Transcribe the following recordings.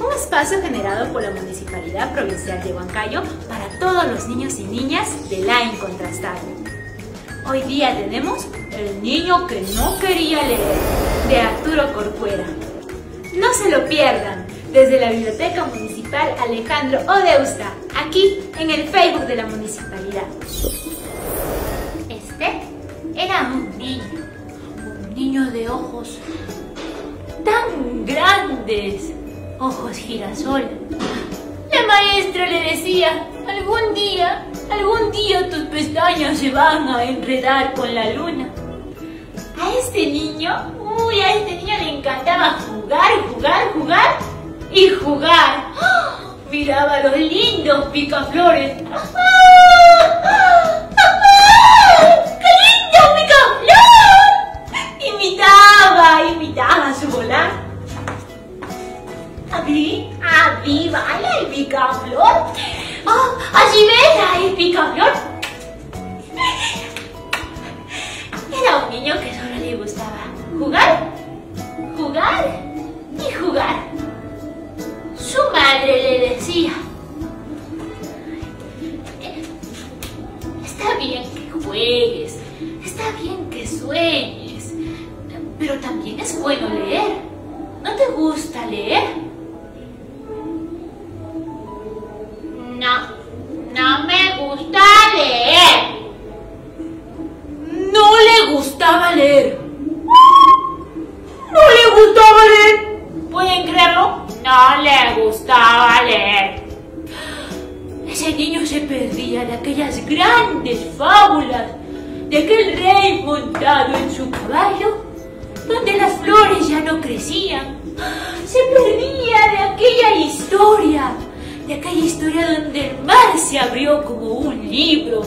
un espacio generado por la Municipalidad Provincial de Huancayo para todos los niños y niñas de la Incontrastable. Hoy día tenemos El niño que no quería leer, de Arturo Corcuera. No se lo pierdan, desde la Biblioteca Municipal Alejandro Odeusta, aquí en el Facebook de la Municipalidad. Este era un niño, un niño de ojos tan grandes, ojos girasol. La maestra le decía, algún día, algún día tus pestañas se van a enredar con la luna. A este niño, uy, a este niño le encantaba jugar, jugar, jugar y jugar. ¡Ah! Miraba los lindos picaflores. ¡Qué bien que juegues, está bien que sueñes, pero también es bueno leer. ¿No te gusta leer? No, no me gusta grandes fábulas de aquel rey montado en su caballo, donde las flores ya no crecían. Se perdía de aquella historia, de aquella historia donde el mar se abrió como un libro,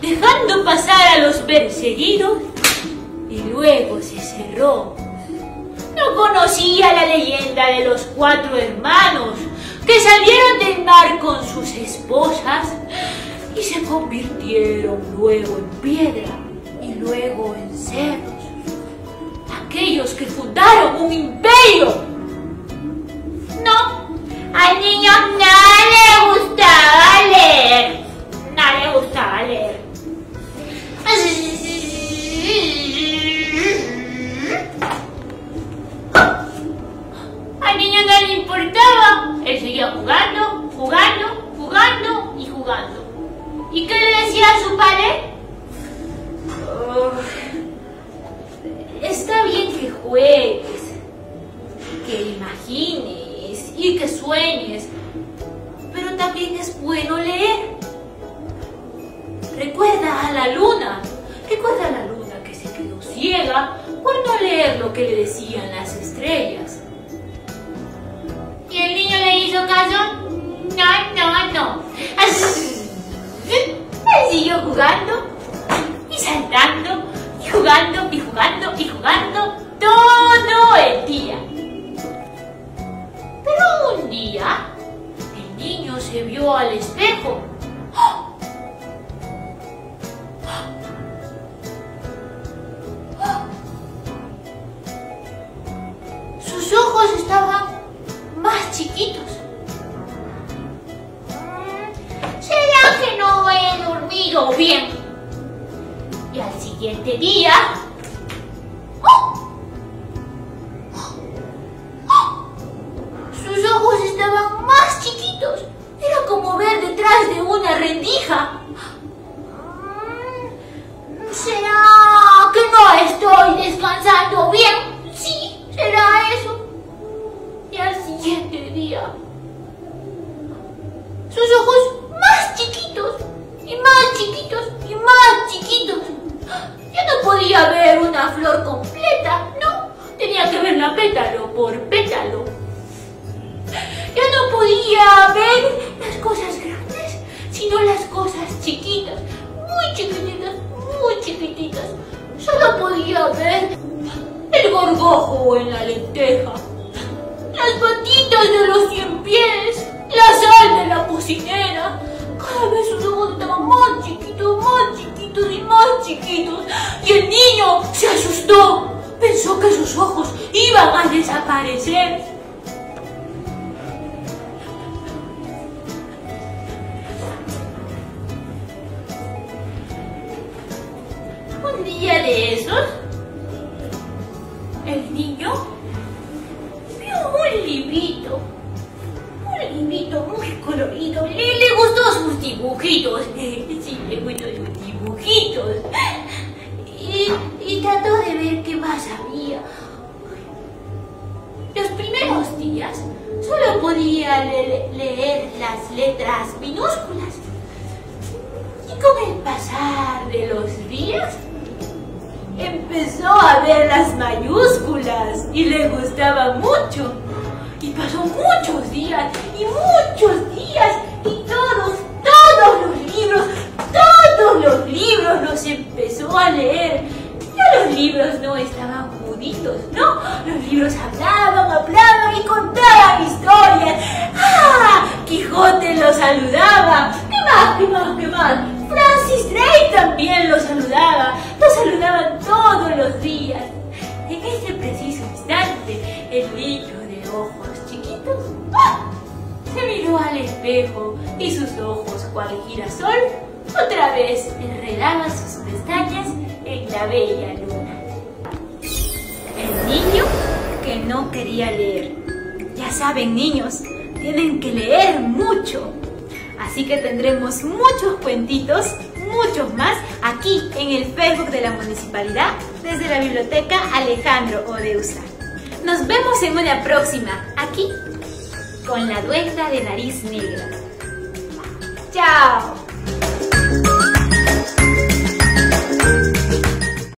dejando pasar a los perseguidos y luego se cerró. No conocía la leyenda de los cuatro hermanos que salieron del mar con sus esposas y se convirtieron luego en piedra y luego en cerros. Aquellos que fundaron un imperio. Que juegues, que imagines y que sueñes, pero también es bueno leer. Recuerda a la luna, recuerda a la luna que se quedó ciega por no leer lo que le decían las estrellas. ¿Y el niño le hizo caso? No, no, no. Él siguió jugando y saltando y jugando y jugando y jugando todo el día. Pero un día el niño se vio al espejo. Sus ojos estaban más chiquitos. ¿Será que no he dormido bien? Y al siguiente día... más chiquitos. Era como ver detrás de una rendija. Mm, ¿Será que no estoy descansando bien? Sí, será eso. Y al siguiente día, sus ojos más chiquitos, y más chiquitos, y más chiquitos. Yo no podía ver una flor completa, no. Tenía que verla pétalo por pétalo. Yo no podía ver las cosas grandes, sino las cosas chiquitas, muy chiquititas, muy chiquititas. Solo podía ver el gorgojo en la lenteja, las patitas de los cien pies, la sal de la cocinera. Cada vez sus ojos estaban más chiquitos, más chiquitos y más chiquitos. Y el niño se asustó. Pensó que sus ojos iban a desaparecer. Un día de esos, el niño vio un librito, un librito muy colorido, le, le gustó sus dibujitos, sí, le gustó sus dibujitos, y, trató de ver qué más había. Los primeros días solo podía le- leer las letras minúsculas. Y con el pasar de los empezó a ver las mayúsculas y le gustaba mucho. Y pasó muchos días y muchos días al espejo y sus ojos, cual girasol, otra vez enredaban sus pestañas en la bella luna. El niño que no quería leer. Ya saben, niños, tienen que leer mucho. Así que tendremos muchos cuentitos, muchos más, aquí en el Facebook de la Municipalidad, desde la Biblioteca Alejandro Odeusa. Nos vemos en una próxima, aquí, con la duenda de nariz negra. ¡Chao!